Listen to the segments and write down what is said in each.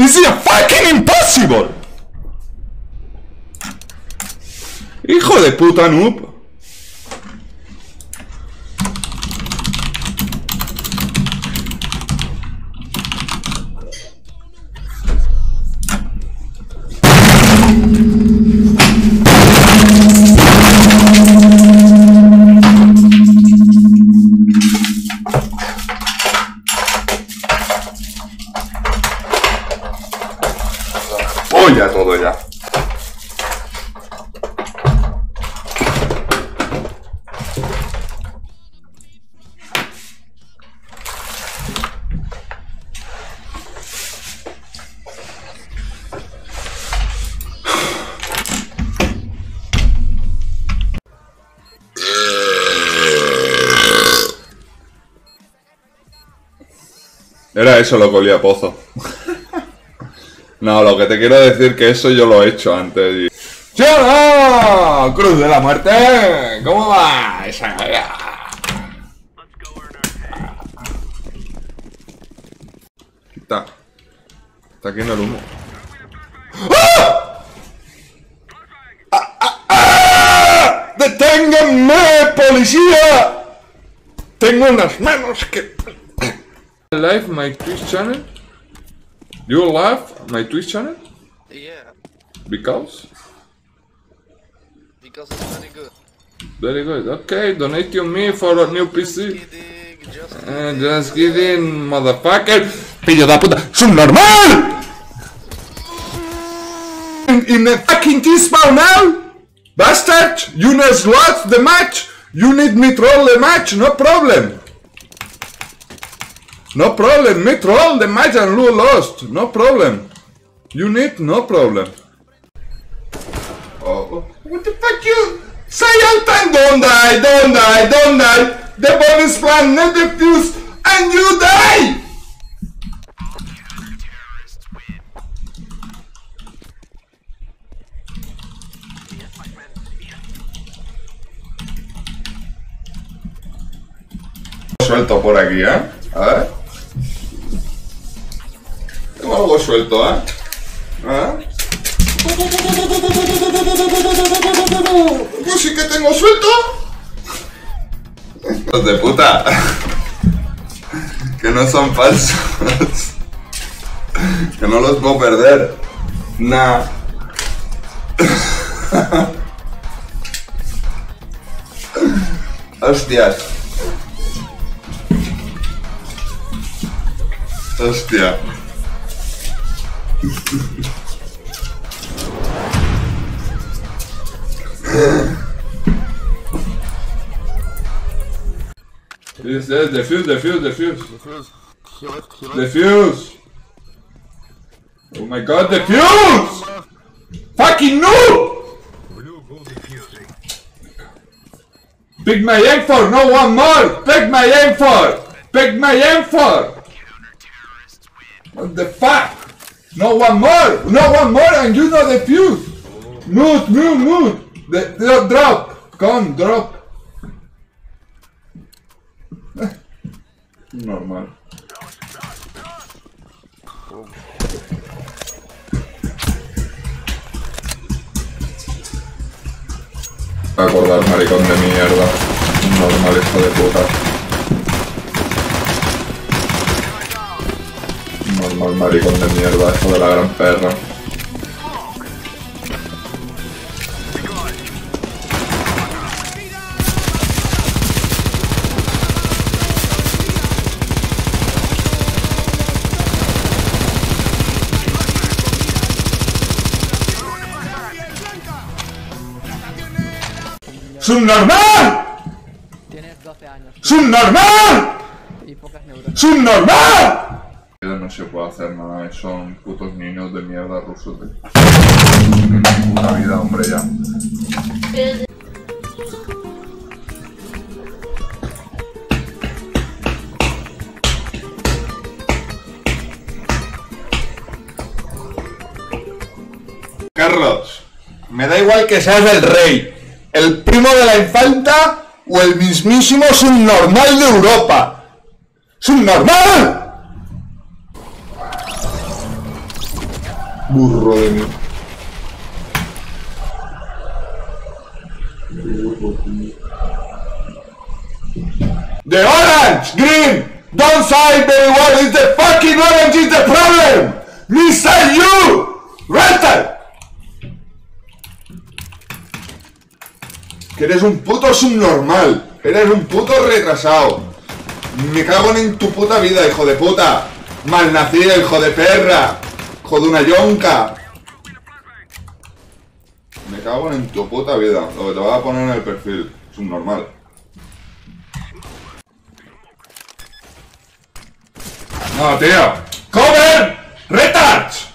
Is it fucking impossible? Hijo de puta noob. Era eso lo que olía a pozo. No, lo que te quiero decir que eso yo lo he hecho antes. Y... ¡Cruz de la muerte! ¿Cómo va? Esa... Quita. Está aquí en el humo. ¡Ah! ¡Ah, ah, ah! ¡Deténganme, policía! Tengo unas manos que... Live my Twitch channel? You live my Twitch channel? Yeah, Because? because it's very good. Very good. Okay, donate to me for a new PC. Kidding, just Uh, just kidding, motherfucker. Pillo da puta. ¡Subnormal! In, in the fucking T-spawn now? Bastard! You just lost the match! You need me troll the match, no problem! No problem, me troll the match and you lost, no problem. You need no problem. Oh, what the fuck you? Say out and don't die, don't die, don't die. The bonus plan, not the fuse, and you die. Suelto por aquí, ¿eh? A ver. Suelto, ¿eh? ¿Eh? Pues sí que tengo suelto. Hijos de puta. Que no son falsos. Que no los puedo perder. Nah. Hostias. Hostia. Yes, yes, defuse, defuse, defuse. Defuse! Oh my god, defuse! Fucking no! Pick my aim for, no one more! Pick my aim for! Pick my aim for! What the fuck? No one more! No one more and you know defuse! Move, move, move! The, the, drop! Come, drop! Normal. acordar, maricón de mierda. Normal, hijo de puta. Normal, maricón de mierda, hijo de la gran perra. ¡Subnormal! Tienes 12 años ¡Subnormal! y pocas neuronas. ¡Subnormal! No se puede hacer nada, son putos niños de mierda rusos de... Puta vida, hombre, ya. Carlos, me da igual que seas el rey, el primo de la infanta o el mismísimo subnormal de Europa. ¡Subnormal! Burro de mí. The orange, green, don't side very well. It's the fucking orange is the problem. Me say you, Rental. Que eres un puto subnormal. Eres un puto retrasado. Me cago en tu puta vida, hijo de puta. Malnacido, hijo de perra. Hijo de una yonca. Me cago en tu puta vida. Lo que te voy a poner en el perfil. Subnormal. No, tío. ¡Cover! ¡Retards!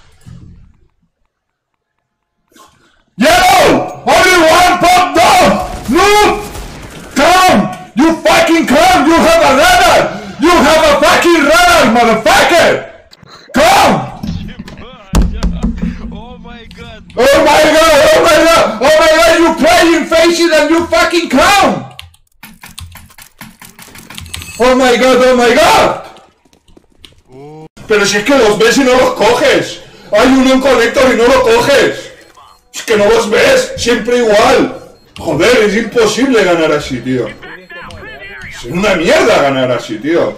¡Yellow! ¡Only one pop dog! ¡No! ¡Come! ¡You fucking come! ¡You have a radar! ¡You have a fucking radar, motherfucker! God! You playing faces and you fucking come! Oh my god! Oh my god! Pero si es que los ves y no los coges. Hay uno en conector y no lo coges. Es que no los ves. Siempre igual. Joder, es imposible ganar así, tío. Es una mierda ganar así, tío.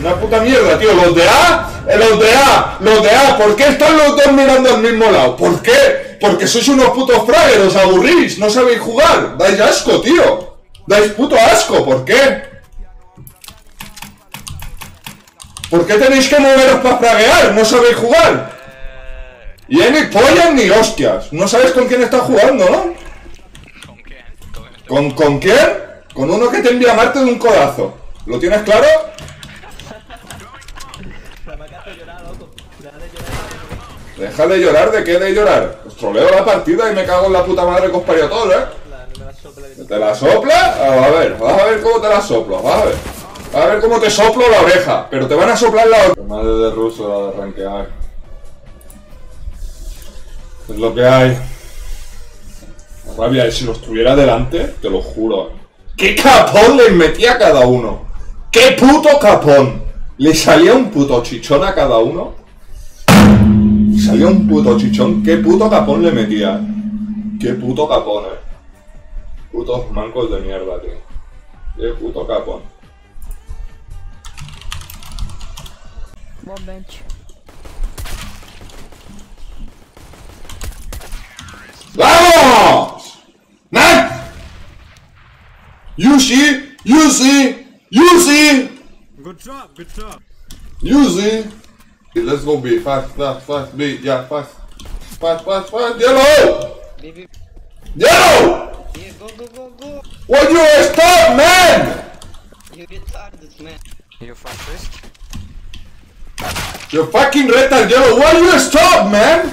Una puta mierda, tío. Los de A, eh, los de A, los de A. ¿Por qué están los dos mirando al mismo lado? ¿Por qué? Porque sois unos putos fragues, os aburrís, no sabéis jugar. Dais asco, tío. Dais puto asco, ¿por qué? ¿Por qué tenéis que moveros para fraguear? ¿No sabéis jugar? Y hay ni pollas ni hostias. No sabes con quién estás jugando, ¿no? ¿Con quién? Con este- ¿Con, ¿Con quién? Con uno que te envía a Marte de un codazo. ¿Lo tienes claro? Deja de llorar, ¿de qué de llorar? Troleo la partida y me cago en la puta madre que todo, ¿eh? ¿Te la sopla? Ah, a ver, vas a ver cómo te la soplo, vas a ver. Vas a ver cómo te soplo la oreja, pero te van a soplar la oreja. Madre de ruso la de rankear. Es lo que hay. La rabia es si los tuviera delante, te lo juro. ¿Qué capón les metía a cada uno? ¿Qué puto capón? ¿Le salía un puto chichón a cada uno? Salía un puto chichón. ¿Qué puto capón le metía? ¿Qué puto capón, eh? Putos mancos de mierda, tío. Qué puto capón. One bench. ¡Vamos! ¡Nah! You see, you see, you see, Good job, good job. you see. Let's go B, fast, fast, fast, B, yeah, fast. Fast, fast, fast, yellow! Baby, Yellow! yeah, go, go, go, go. Will you stop, man? You retarded, man. You fascist? You fucking retard yellow, why you stop, man?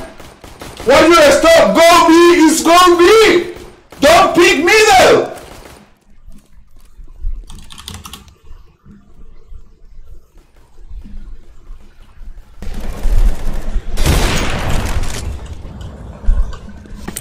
Why you stop? Go B is go B! Don't pick middle!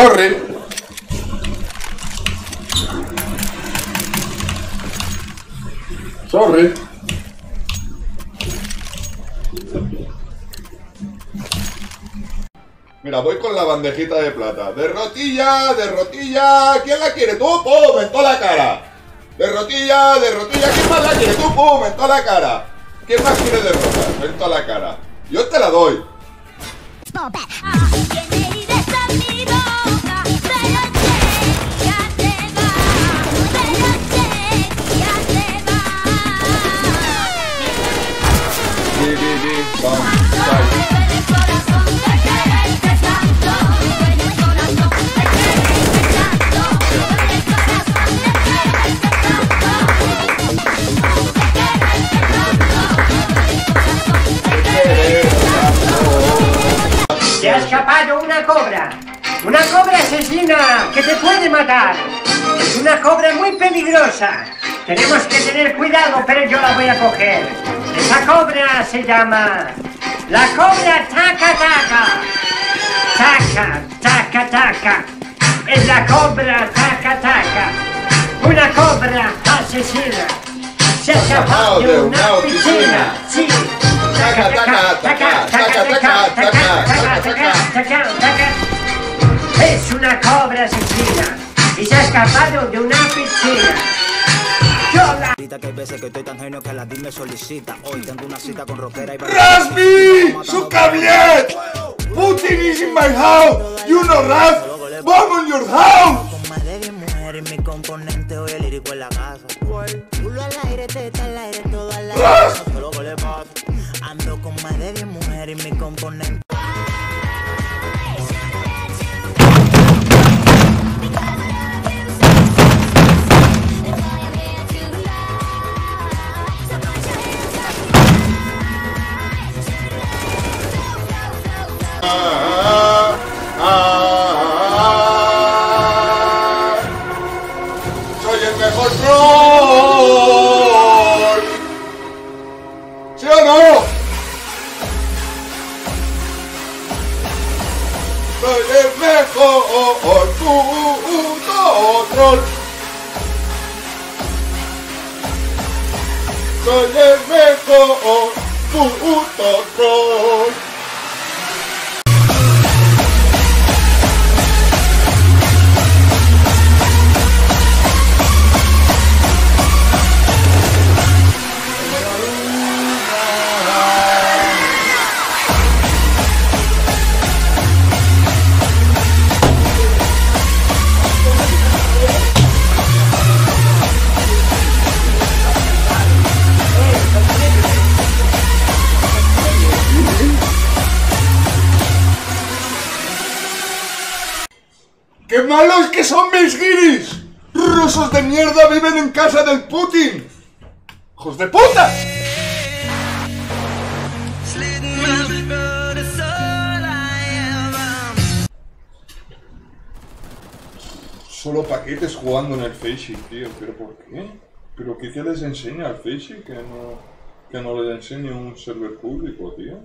Sorry! Sorry! Mira, voy con la bandejita de plata. ¡Derrotilla! ¡Derrotilla! ¿Quién la quiere? ¡Tú! ¡Pum! ¡En toda la cara! ¡Derrotilla! ¡Derrotilla! ¿Quién más la quiere? ¡Tú! ¡Pum! ¡En toda la cara! ¿Quién más quiere derrotar? En toda la cara. Yo te la doy. Una cobra. Una cobra asesina que te puede matar. Es una cobra muy peligrosa. Tenemos que tener cuidado, pero yo la voy a coger. Esa cobra se llama la cobra taca taca. Taca, taca, taca. Es la cobra taca taca. Una cobra asesina. Se ha escapado de una piscina. Sí. Taca, taca, taca, taca, taca, taca, taca, taca, taca, taca. Es una cobra asesina y se ha escapado de una piscina. Yo la que hay veces que estoy tan genio que la me solicita. Hoy tengo una cita con rockera y Rasmi! Sukabliet! Putin is in my house! You know Ras! Bomb on your house! Con más de 10 mujeres y mi componente hoy el lírico en la casa. Culo al aire, teta al aire, y mi componente. mejor fútbol. Soy el mejor fútbol. ¡Qué malos que son mis guiris! ¡Rusos de mierda viven en casa del Putin! ¡Hijos de puta! Solo paquetes jugando en el Facey, tío. ¿Pero por qué? ¿Pero qué, qué les enseña al Facey que no, que no les enseñe un server público, tío?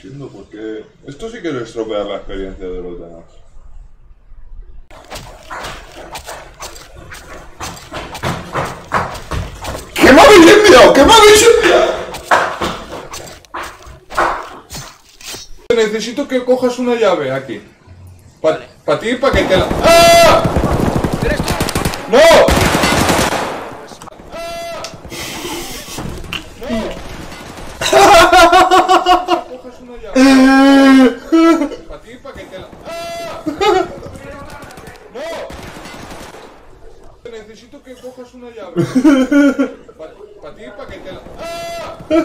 Entiendo por qué. Esto sí que le estropea la experiencia de los demás. ¿Qué me habéis enviado? ¿Qué me habéis enviado? Necesito que cojas una llave aquí. Para ti y para que te la. ¡Ah! ¡No! cojas una llave. Para ti y para que te la. ¡No! Necesito que cojas una llave. Para ti y para que te la. ¡No!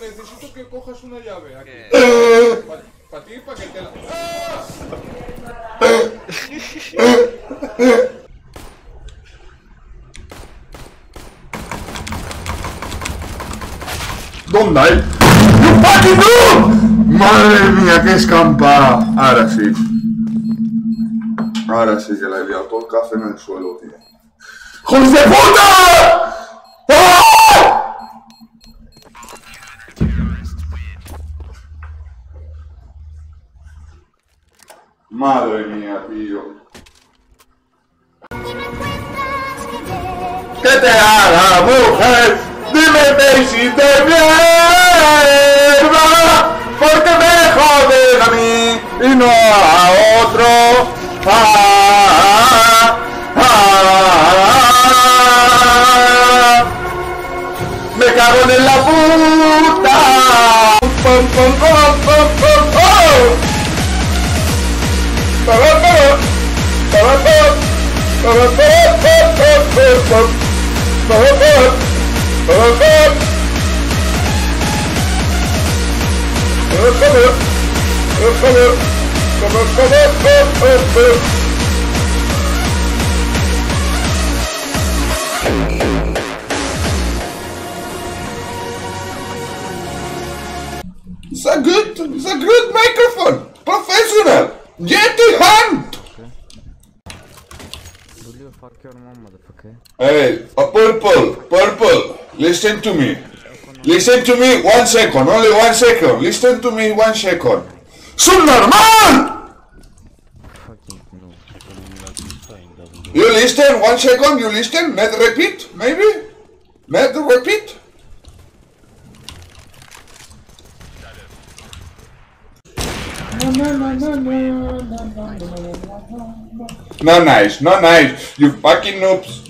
Necesito que cojas una llave aquí. Para ti y para que te la. ¿Dónde hay? ¡You fucking no! Madre mía, qué escampa. Ahora sí. Ahora sí que la he liado todo el café en el suelo, tío. ¡Hijos de puta! ¡Ah! Madre mía, tío. ¿Qué te haga, mujer? Dime, me hiciste mierda, porque me joden a mí y no a otro. Me cago en la puta. Hop hop. Hop hop hop. Hop hop It's a good, it's a good microphone. Professional. Get the hand. Blue fuck your mom motherfucker. Hey, a purple, purple. Listen to me. Listen to me one second, only one second. Listen to me one second. ¡Subnormal! You listen, one second, you listen, net repeat, maybe? Net repeat? No nice, no nice, you fucking noobs.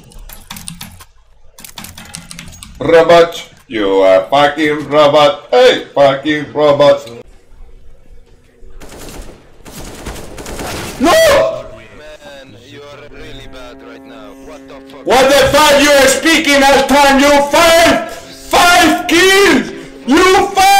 Robot, you are fucking robot. Hey, fucking robot. No! Man, you are really bad right now. What the fuck? What the fuck you are speaking time? You five, five kills. You five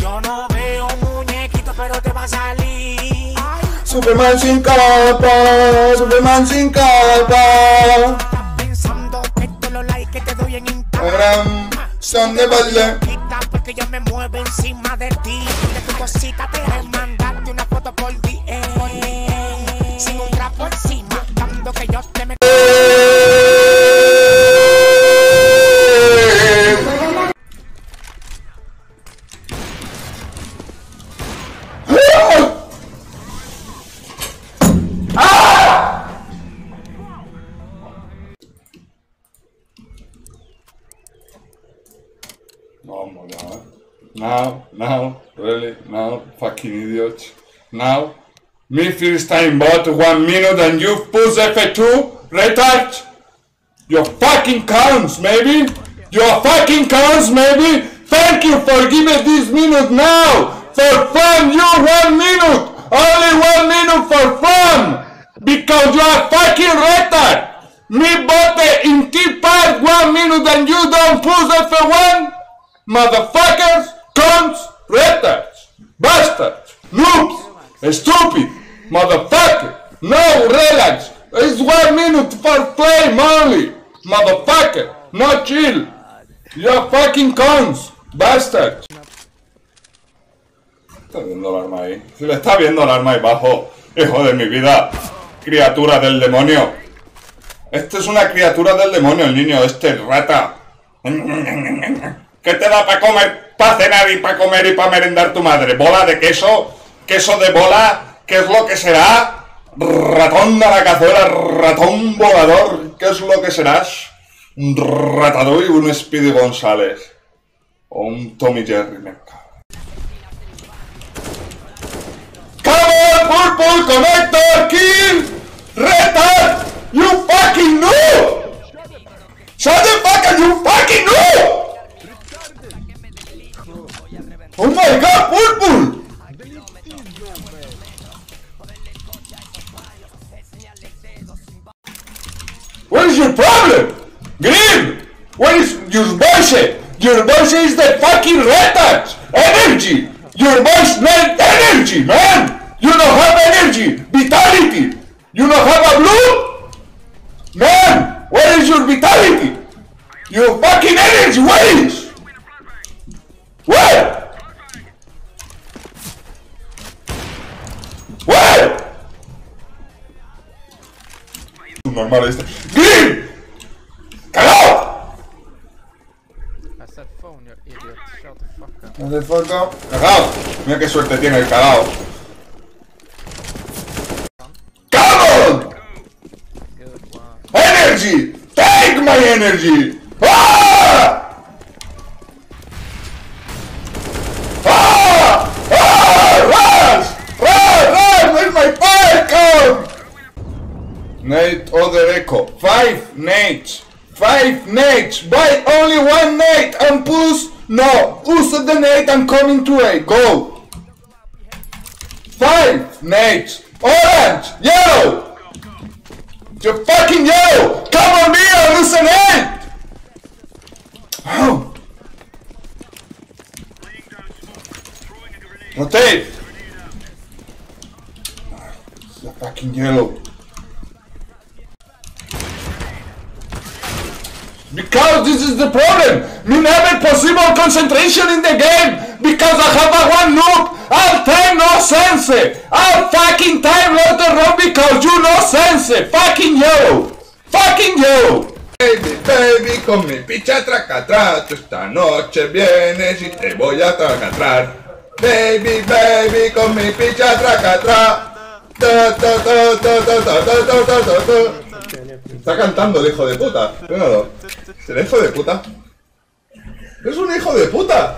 Yo no veo muñequito, pero te va a salir. Superman sin capa, Superman sin capa. Estás pensando que esto lo like que te doy en Instagram. son de baile. Porque yo me muevo encima de ti. De tu cosita te a mandarte una foto por DM. Sin un trapo encima, dando que yo te me. Oh no, no. Now, now, really, now, fucking idiots. Now, me first time bought one minute and you push F2, retard. Your fucking counts, maybe. Your fucking counts, maybe. Thank you for giving this minute now. For fun, you one minute. Only one minute for fun. Because you are fucking retard. Me bought in T part one minute and you don't push F1. Motherfuckers, cunts, retards, bastards, noobs, stupid, motherfucker. No, relax. It's one minute for play only. Motherfucker, no chill. You're fucking cunts, bastards. Está viendo el arma ahí. Se le está viendo el arma ahí bajo. Hijo de mi vida. Criatura del demonio. Este es una criatura del demonio, el niño este, rata. ¿Qué te da para comer, para cenar y para comer y para merendar tu madre? ¿Bola de queso? ¿Queso de bola? ¿Qué es lo que será? ¿Ratón de la cazuela? ¿Ratón volador? ¿Qué es lo que serás? ¿Un y un Speedy González? ¿O un Tommy Jerry? Me cago. ¡Come on, Purple Connector! ¡Kill! ¡Retard! ¡You fucking noob! Normal este. Green! ¡Cagao! I said phone, you idiot. Shut the fuck up. ¡Cagao! Mira qué suerte tiene el cagao. ¡Come Good one. Energy! Take my energy! Ah! You fucking yellow. Come on me a nade. Oh. Rotate. The fucking yellow. Because this is the problem. Me never possible concentration in the game because I have a one loop. I'm time no sense. I'm fucking time not the wrong because you no sense. Fucking you. Fucking you. Baby, baby, con mi picha tracatrá, tú esta noche vienes y te voy a tracatrar. Baby, baby, con mi picha tracatrá. Está cantando el hijo de puta. Míralo. Es el hijo de puta. Es un hijo de puta.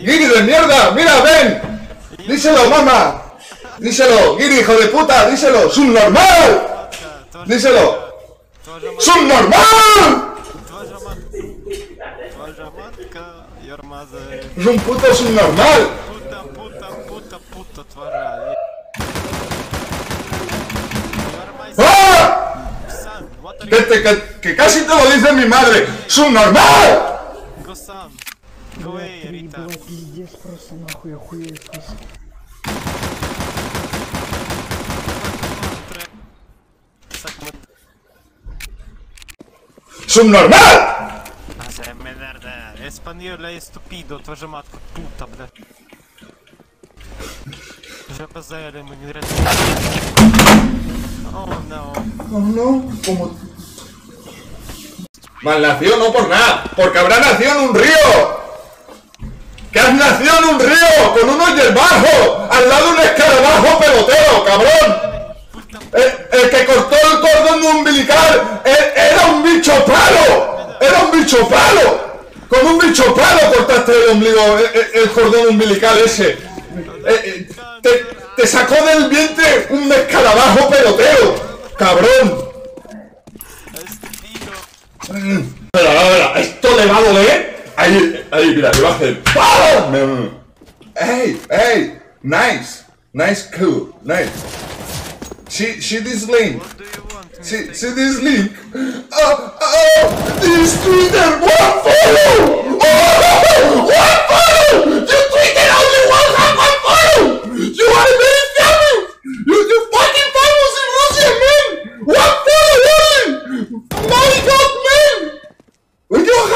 ¡Giri de mierda! ¡Mira, ven! ¡Díselo, mamá! ¡Díselo! ¡Giri, hijo de puta! ¡Díselo! ¡Subnormal! ¡Díselo! ¡Subnormal! Твоя матка, your mother, ¡Es un puto subnormal! puta, puta, puta, puta, твоя. ¡Ah! Son, what are Que, te- que, que casi te lo dice mi madre. ¡Subnormal! you? Go Ой, три, пиздец просто нахуй, охуеть просто. Твоя матка puta, бля. Вже позаяли мені грати. Oh no. Oh no, como... Malnació no por nada, porque habrá nacido en un río un río con un hoyo bajo, al lado de un escarabajo pelotero, cabrón. El, el que cortó el cordón umbilical era un bicho palo, era un bicho palo. Con un bicho palo cortaste el ombligo, el, cordón umbilical ese. Eh, eh, te, te sacó del vientre un escarabajo pelotero, cabrón. Mm, Pero, ¿esto le va a doler? Ahí, ahí, mira, le va a hacer ¡Pam! Hey, hey, nice, nice, cool, nice. See, see this link? See, see this link? Oh, oh, this Twitter, one follow! Oh, one follow! You Twitter only one have one follow! You are very famous! You, you fucking famous in Russia, man! One follow only! My God,